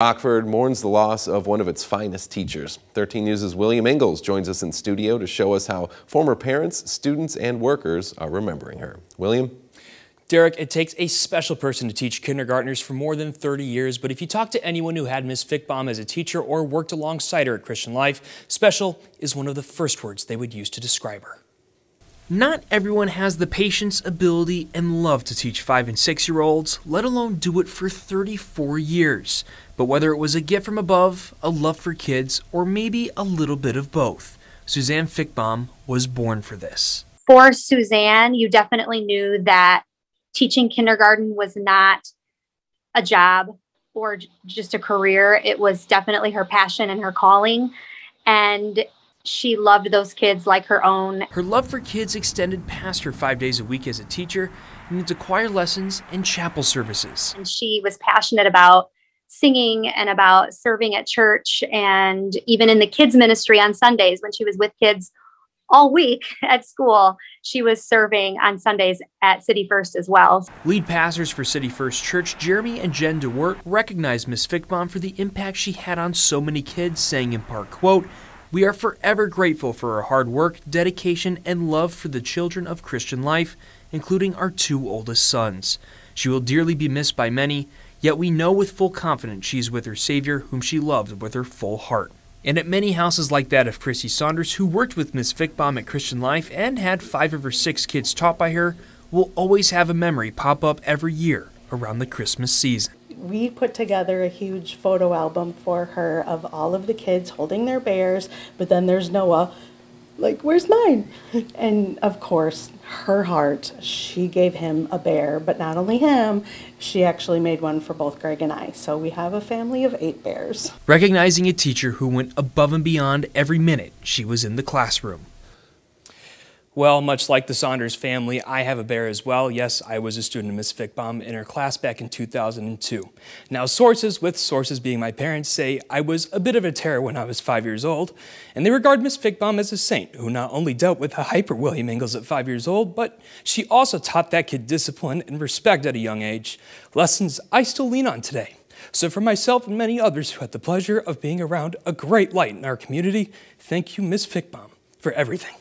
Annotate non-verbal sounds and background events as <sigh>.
Rockford mourns the loss of one of its finest teachers. 13 News' William Ingalls joins us in studio to show us how former parents, students, and workers are remembering her. William? Derek, it takes a special person to teach kindergartners for more than 30 years, but if you talk to anyone who had Ms. Fickbohm as a teacher or worked alongside her at Christian Life, special is one of the first words they would use to describe her. Not everyone has the patience, ability, and love to teach five and six year olds, let alone do it for 34 years. But whether it was a gift from above, a love for kids, or maybe a little bit of both, Suzanne Fickbohm was born for this. For Suzanne, you definitely knew that teaching kindergarten was not a job or just a career. It was definitely her passion and her calling. And she loved those kids like her own. Her love for kids extended past her five days a week as a teacher and into choir lessons and chapel services. And she was passionate about singing and about serving at church and even in the kids ministry on Sundays when she was with kids all week <laughs> at school. She was serving on Sundays at City First as well. Lead pastors for City First Church, Jeremy and Jen DeWert, recognized Miss Fickbohm for the impact she had on so many kids, saying in part, quote, we are forever grateful for her hard work, dedication, and love for the children of Christian life, including our two oldest sons. She will dearly be missed by many, yet we know with full confidence she is with her Savior, whom she loved with her full heart. And at many houses like that of Chrissy Saunders, who worked with Miss Fickbohm at Christian Life and had five of her six kids taught by her, will always have a memory pop up every year around the Christmas season we put together a huge photo album for her of all of the kids holding their bears, but then there's Noah, like, where's mine? <laughs> And of course, her heart, she gave him a bear, but not only him, she actually made one for both Greg and I. So we have a family of eight bears. Recognizing a teacher who went above and beyond every minute she was in the classroom. Well, much like the Saunders family, I have a bear as well. Yes, I was a student of Miss Fickbohm in her class back in 2002. Now, sources, with sources being my parents, say I was a bit of a terror when I was five years old, and they regard Miss Fickbohm as a saint who not only dealt with a hyper William Ingalls at five years old, but she also taught that kid discipline and respect at a young age, lessons I still lean on today. So, for myself and many others who had the pleasure of being around a great light in our community, thank you, Miss Fickbohm, for everything.